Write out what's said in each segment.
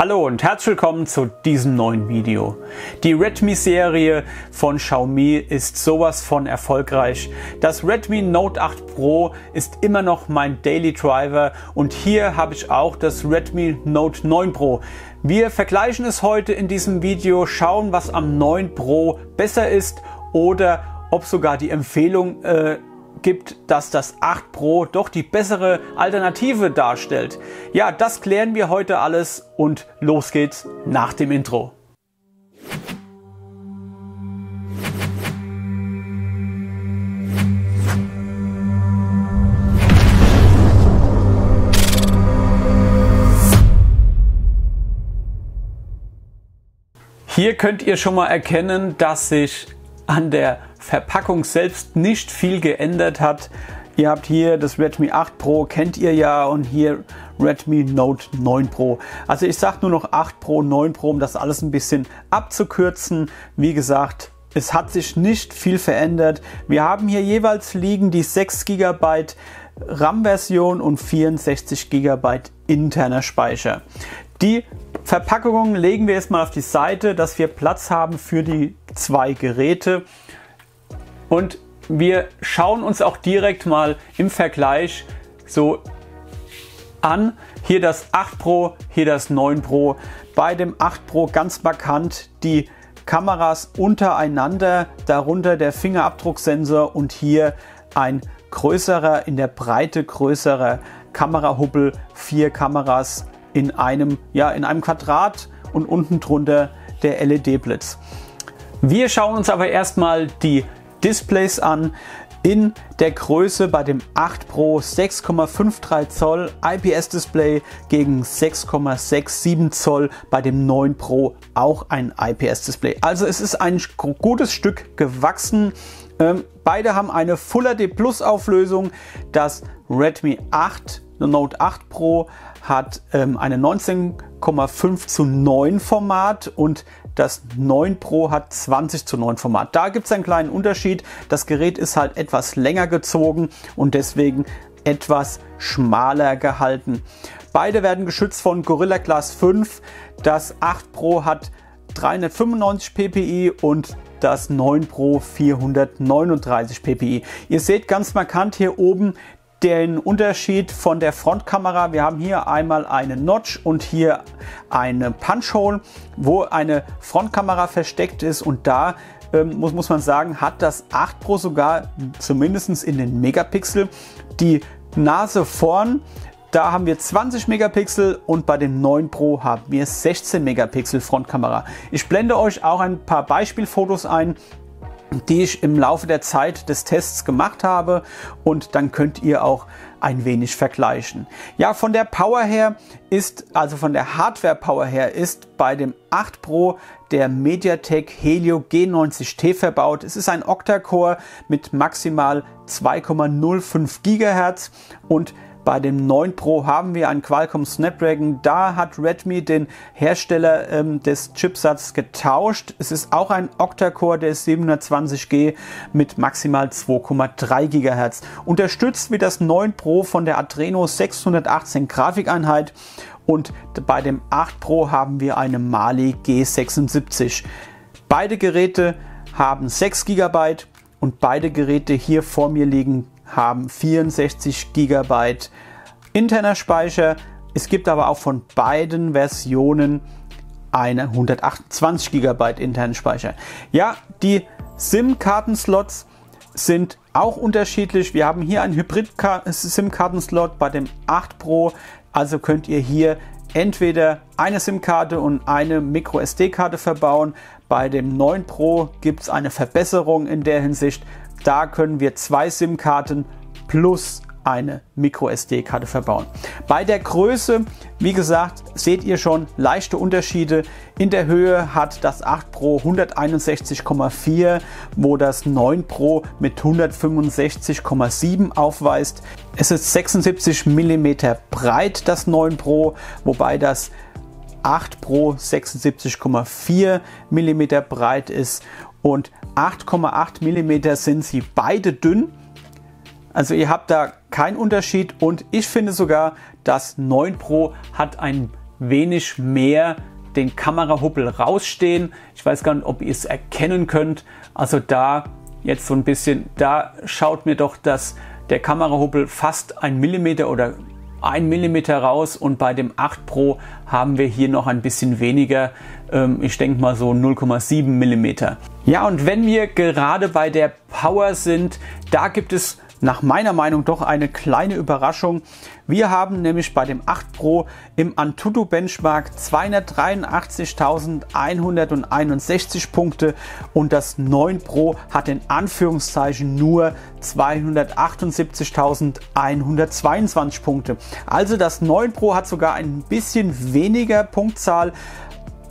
Hallo und herzlich willkommen zu diesem neuen Video. Die Redmi-Serie von Xiaomi ist sowas von erfolgreich. Das Redmi Note 8 Pro ist immer noch mein Daily Driver und hier habe ich auch das Redmi Note 9 Pro. Wir vergleichen es heute in diesem Video, schauen, was am 9 Pro besser ist oder ob sogar die Empfehlung äh, gibt, dass das 8 Pro doch die bessere Alternative darstellt. Ja, das klären wir heute alles und los geht's nach dem Intro. Hier könnt ihr schon mal erkennen, dass sich an der Verpackung selbst nicht viel geändert hat. Ihr habt hier das Redmi 8 Pro, kennt ihr ja, und hier Redmi Note 9 Pro. Also ich sage nur noch 8 Pro, 9 Pro, um das alles ein bisschen abzukürzen. Wie gesagt, es hat sich nicht viel verändert. Wir haben hier jeweils liegen die 6 GB RAM-Version und 64 GB interner Speicher. Die Verpackungen legen wir jetzt mal auf die Seite, dass wir Platz haben für die zwei Geräte. Und wir schauen uns auch direkt mal im Vergleich so an. Hier das 8 Pro, hier das 9 Pro. Bei dem 8 Pro ganz markant die Kameras untereinander, darunter der Fingerabdrucksensor und hier ein größerer, in der Breite größerer Kamerahubbel, vier Kameras in einem, ja, in einem Quadrat und unten drunter der LED-Blitz. Wir schauen uns aber erstmal die Displays an. In der Größe bei dem 8 Pro 6,53 Zoll IPS-Display gegen 6,67 Zoll bei dem 9 Pro auch ein IPS-Display. Also es ist ein gutes Stück gewachsen. Ähm, beide haben eine Full HD Plus Auflösung. Das Redmi 8 Note 8 Pro hat ähm, eine 19,5 zu 9 Format und das 9 Pro hat 20 zu 9 Format. Da gibt es einen kleinen Unterschied. Das Gerät ist halt etwas länger gezogen und deswegen etwas schmaler gehalten. Beide werden geschützt von Gorilla Glass 5. Das 8 Pro hat 395 ppi und das 9 Pro 439 ppi. Ihr seht ganz markant hier oben den Unterschied von der Frontkamera. Wir haben hier einmal eine Notch und hier eine Punch-Hole, wo eine Frontkamera versteckt ist und da ähm, muss, muss man sagen, hat das 8 Pro sogar zumindest in den Megapixel die Nase vorn. Da haben wir 20 Megapixel und bei dem 9 Pro haben wir 16 Megapixel Frontkamera. Ich blende euch auch ein paar Beispielfotos ein, die ich im Laufe der Zeit des Tests gemacht habe und dann könnt ihr auch ein wenig vergleichen. Ja, von der Power her ist, also von der Hardware Power her ist bei dem 8 Pro der MediaTek Helio G90T verbaut. Es ist ein Octa-Core mit maximal 2,05 GHz und bei dem 9 Pro haben wir einen Qualcomm Snapdragon. Da hat Redmi den Hersteller ähm, des Chipsatz getauscht. Es ist auch ein Octa-Core der 720G mit maximal 2,3 GHz. Unterstützt wird das 9 Pro von der Adreno 618 Grafikeinheit und bei dem 8 Pro haben wir eine Mali G76. Beide Geräte haben 6 GB und beide Geräte hier vor mir liegen haben 64 GB interner Speicher. Es gibt aber auch von beiden Versionen eine 128 GB internen Speicher. Ja, die SIM-Karten-Slots sind auch unterschiedlich. Wir haben hier einen Hybrid-SIM-Karten-Slot bei dem 8 Pro. Also könnt ihr hier entweder eine SIM-Karte und eine Micro-SD-Karte verbauen. Bei dem 9 Pro gibt es eine Verbesserung in der Hinsicht. Da können wir zwei SIM-Karten plus eine MicroSD-Karte verbauen. Bei der Größe, wie gesagt, seht ihr schon leichte Unterschiede. In der Höhe hat das 8 Pro 161,4, wo das 9 Pro mit 165,7 aufweist. Es ist 76 mm breit, das 9 Pro, wobei das 8 Pro 76,4 mm breit ist und 8,8 mm sind sie beide dünn. Also ihr habt da keinen Unterschied und ich finde sogar, das 9 Pro hat ein wenig mehr den Kamerahubbel rausstehen. Ich weiß gar nicht, ob ihr es erkennen könnt. Also da jetzt so ein bisschen, da schaut mir doch das, der Kamerahubbel fast ein Millimeter oder ein Millimeter raus und bei dem 8 Pro haben wir hier noch ein bisschen weniger. Ähm, ich denke mal so 0,7 Millimeter. Ja, und wenn wir gerade bei der Power sind, da gibt es nach meiner Meinung doch eine kleine Überraschung. Wir haben nämlich bei dem 8 Pro im Antutu Benchmark 283.161 Punkte und das 9 Pro hat in Anführungszeichen nur 278.122 Punkte. Also das 9 Pro hat sogar ein bisschen weniger Punktzahl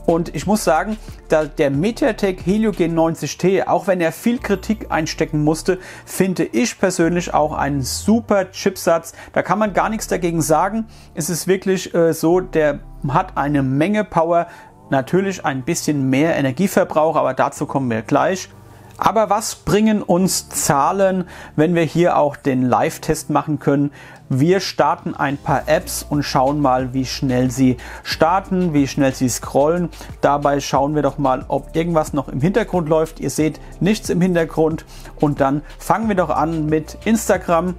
und ich muss sagen, der MediaTek Helio G90T, auch wenn er viel Kritik einstecken musste, finde ich persönlich auch einen super Chipsatz. Da kann man gar nichts dagegen sagen. Es ist wirklich äh, so, der hat eine Menge Power, natürlich ein bisschen mehr Energieverbrauch, aber dazu kommen wir gleich. Aber was bringen uns Zahlen, wenn wir hier auch den Live-Test machen können? Wir starten ein paar Apps und schauen mal, wie schnell sie starten, wie schnell sie scrollen. Dabei schauen wir doch mal, ob irgendwas noch im Hintergrund läuft. Ihr seht nichts im Hintergrund. Und dann fangen wir doch an mit Instagram.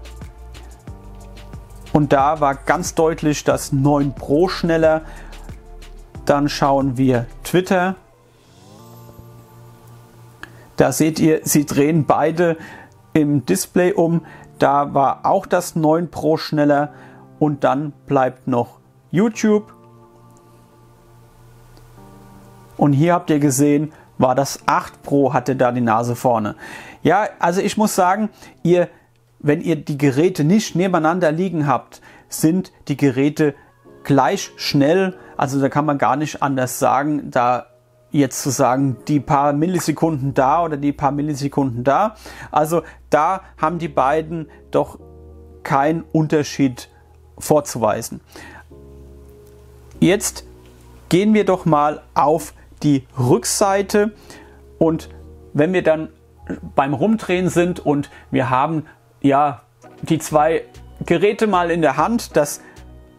Und da war ganz deutlich das 9 Pro schneller. Dann schauen wir Twitter. Da seht ihr, sie drehen beide im Display um. Da war auch das 9 Pro schneller und dann bleibt noch YouTube. Und hier habt ihr gesehen, war das 8 Pro hatte da die Nase vorne. Ja, also ich muss sagen, ihr, wenn ihr die Geräte nicht nebeneinander liegen habt, sind die Geräte gleich schnell. Also da kann man gar nicht anders sagen. Da jetzt zu sagen, die paar Millisekunden da oder die paar Millisekunden da. Also da haben die beiden doch keinen Unterschied vorzuweisen. Jetzt gehen wir doch mal auf die Rückseite und wenn wir dann beim Rumdrehen sind und wir haben ja die zwei Geräte mal in der Hand, das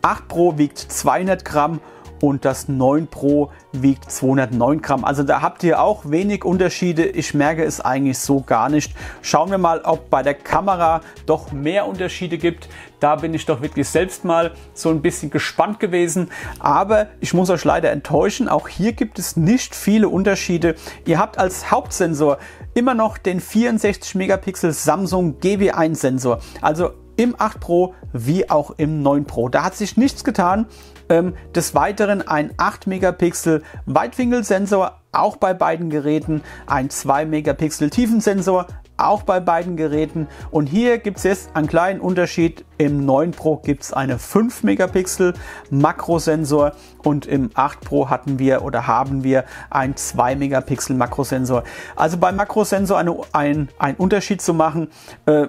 8 Pro wiegt 200 Gramm und das 9 Pro wiegt 209 Gramm. Also da habt ihr auch wenig Unterschiede. Ich merke es eigentlich so gar nicht. Schauen wir mal, ob bei der Kamera doch mehr Unterschiede gibt. Da bin ich doch wirklich selbst mal so ein bisschen gespannt gewesen. Aber ich muss euch leider enttäuschen. Auch hier gibt es nicht viele Unterschiede. Ihr habt als Hauptsensor immer noch den 64 Megapixel Samsung GW1 Sensor. Also im 8 Pro wie auch im 9 Pro. Da hat sich nichts getan. Ähm, des Weiteren ein 8 Megapixel Weitwinkelsensor, auch bei beiden Geräten, ein 2 Megapixel Tiefensensor, auch bei beiden Geräten. Und hier gibt es jetzt einen kleinen Unterschied. Im 9 Pro gibt es eine 5 Megapixel Makrosensor und im 8 Pro hatten wir oder haben wir ein 2 Megapixel Makrosensor. Also beim Makrosensor eine, ein, ein Unterschied zu machen, äh,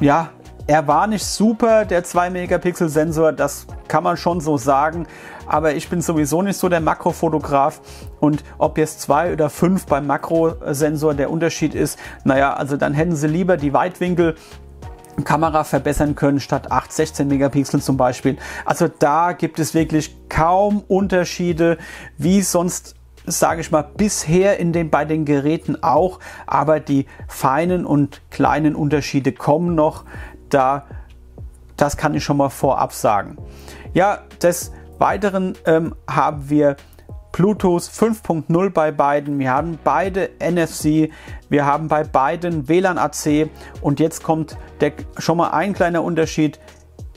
ja, er war nicht super, der 2-Megapixel-Sensor, das kann man schon so sagen. Aber ich bin sowieso nicht so der Makrofotograf. Und ob jetzt 2 oder 5 beim Makrosensor der Unterschied ist, naja, also dann hätten sie lieber die Weitwinkel Kamera verbessern können statt 8, 16 Megapixel zum Beispiel. Also da gibt es wirklich kaum Unterschiede, wie sonst sage ich mal, bisher in den, bei den Geräten auch, aber die feinen und kleinen Unterschiede kommen noch da, das kann ich schon mal vorab sagen. Ja, des Weiteren ähm, haben wir Bluetooth 5.0 bei beiden. Wir haben beide NFC. Wir haben bei beiden WLAN AC. Und jetzt kommt der, schon mal ein kleiner Unterschied.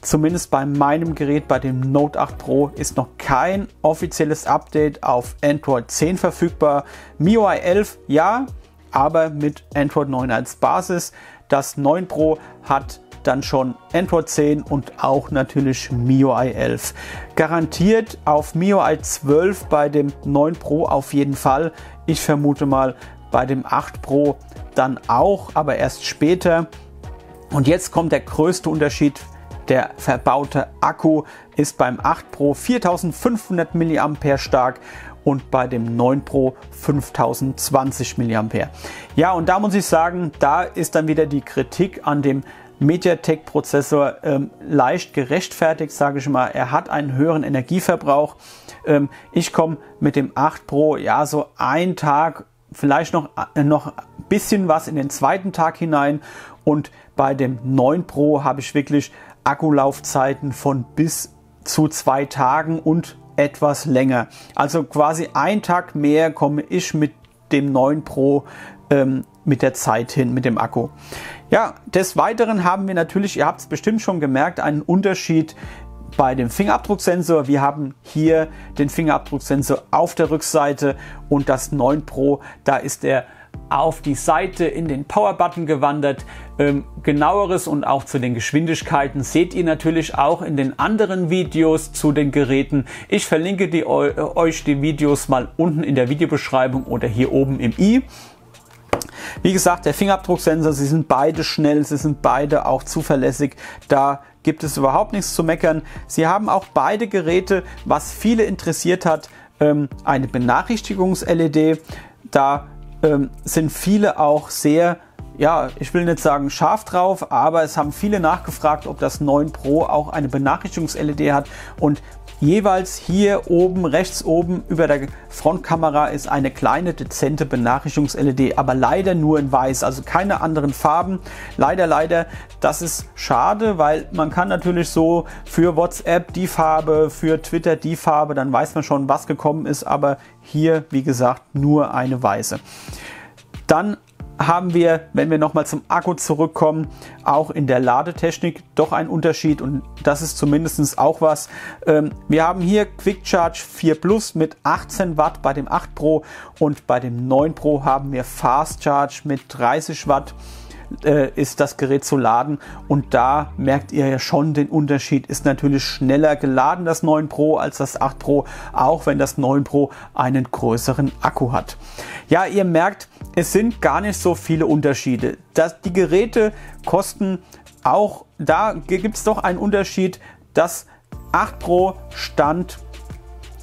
Zumindest bei meinem Gerät, bei dem Note 8 Pro, ist noch kein offizielles Update auf Android 10 verfügbar. MIUI 11 ja, aber mit Android 9 als Basis. Das 9 Pro hat dann schon Android 10 und auch natürlich MIUI 11. Garantiert auf MIUI 12 bei dem 9 Pro auf jeden Fall. Ich vermute mal bei dem 8 Pro dann auch, aber erst später. Und jetzt kommt der größte Unterschied. Der verbaute Akku ist beim 8 Pro 4500 mAh stark und bei dem 9 Pro 5020 mAh. Ja, und da muss ich sagen, da ist dann wieder die Kritik an dem MediaTek-Prozessor ähm, leicht gerechtfertigt, sage ich mal. Er hat einen höheren Energieverbrauch. Ähm, ich komme mit dem 8 Pro ja so ein Tag, vielleicht noch, äh, noch ein bisschen was in den zweiten Tag hinein und bei dem 9 Pro habe ich wirklich Akkulaufzeiten von bis zu zwei Tagen und etwas länger. Also quasi ein Tag mehr komme ich mit dem 9 Pro ähm, mit der Zeit hin, mit dem Akku. Ja, des Weiteren haben wir natürlich, ihr habt es bestimmt schon gemerkt, einen Unterschied bei dem Fingerabdrucksensor. Wir haben hier den Fingerabdrucksensor auf der Rückseite und das 9 Pro, da ist er auf die Seite in den Power-Button gewandert. Ähm, genaueres und auch zu den Geschwindigkeiten seht ihr natürlich auch in den anderen Videos zu den Geräten. Ich verlinke die, euch die Videos mal unten in der Videobeschreibung oder hier oben im i. Wie gesagt, der Fingerabdrucksensor, sie sind beide schnell, sie sind beide auch zuverlässig. Da gibt es überhaupt nichts zu meckern. Sie haben auch beide Geräte, was viele interessiert hat, ähm, eine Benachrichtigungs-LED. Da ähm, sind viele auch sehr, ja, ich will nicht sagen scharf drauf, aber es haben viele nachgefragt, ob das 9 Pro auch eine Benachrichtigungs-LED hat und Jeweils hier oben, rechts oben über der Frontkamera ist eine kleine dezente Benachrichtigungs-LED, aber leider nur in weiß, also keine anderen Farben. Leider, leider, das ist schade, weil man kann natürlich so für WhatsApp die Farbe, für Twitter die Farbe, dann weiß man schon, was gekommen ist, aber hier, wie gesagt, nur eine weiße. Dann haben wir, wenn wir nochmal zum Akku zurückkommen, auch in der Ladetechnik doch einen Unterschied und das ist zumindest auch was. Ähm, wir haben hier Quick Charge 4 Plus mit 18 Watt bei dem 8 Pro und bei dem 9 Pro haben wir Fast Charge mit 30 Watt äh, ist das Gerät zu laden und da merkt ihr ja schon den Unterschied. Ist natürlich schneller geladen das 9 Pro als das 8 Pro, auch wenn das 9 Pro einen größeren Akku hat. Ja, ihr merkt, es sind gar nicht so viele Unterschiede. Das, die Geräte kosten auch, da gibt es doch einen Unterschied. Das 8 Pro stand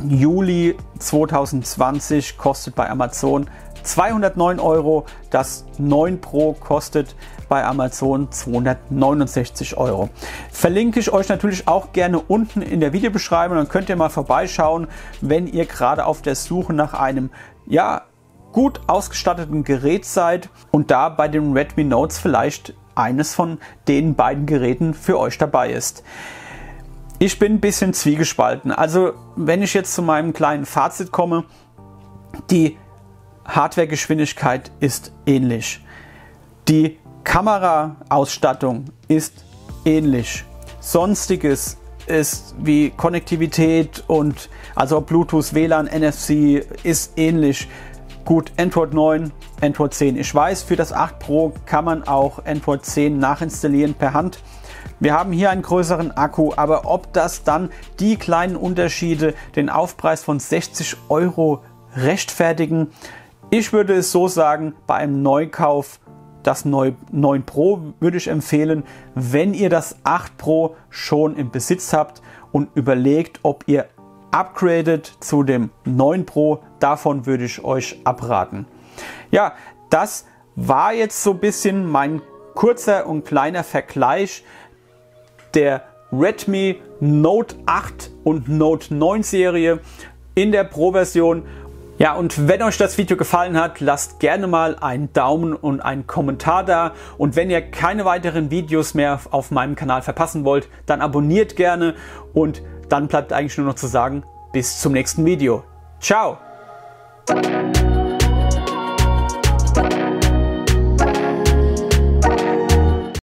Juli 2020 kostet bei Amazon 209 Euro. Das 9 Pro kostet bei Amazon 269 Euro. Verlinke ich euch natürlich auch gerne unten in der Videobeschreibung. Dann könnt ihr mal vorbeischauen, wenn ihr gerade auf der Suche nach einem ja, gut ausgestatteten Gerät seid und da bei den Redmi Notes vielleicht eines von den beiden Geräten für euch dabei ist. Ich bin ein bisschen zwiegespalten. Also, wenn ich jetzt zu meinem kleinen Fazit komme, die Hardwaregeschwindigkeit ist ähnlich. Die Kameraausstattung ist ähnlich. Sonstiges ist wie Konnektivität und also Bluetooth, WLAN, NFC ist ähnlich. Gut, Android 9, Android 10. Ich weiß, für das 8 Pro kann man auch Android 10 nachinstallieren per Hand. Wir haben hier einen größeren Akku, aber ob das dann die kleinen Unterschiede, den Aufpreis von 60 Euro rechtfertigen, ich würde es so sagen, bei einem Neukauf das 9 Pro würde ich empfehlen, wenn ihr das 8 Pro schon im Besitz habt und überlegt, ob ihr upgradet zu dem 9 Pro, davon würde ich euch abraten. Ja, das war jetzt so ein bisschen mein kurzer und kleiner Vergleich der Redmi Note 8 und Note 9 Serie in der Pro-Version ja, und wenn euch das Video gefallen hat, lasst gerne mal einen Daumen und einen Kommentar da. Und wenn ihr keine weiteren Videos mehr auf meinem Kanal verpassen wollt, dann abonniert gerne. Und dann bleibt eigentlich nur noch zu sagen, bis zum nächsten Video. Ciao!